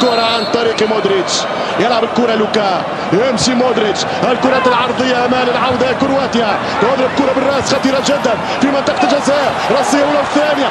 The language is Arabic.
كرة عن طريق مودريتش. يلعب الكرة لوكا. يمشي مودريتش. الكرة العرضية أمام العودة كرواتيا. تضرب كرة بالراس خطيرة جدا في منطقة الجزاء. راسية ولا الثانية.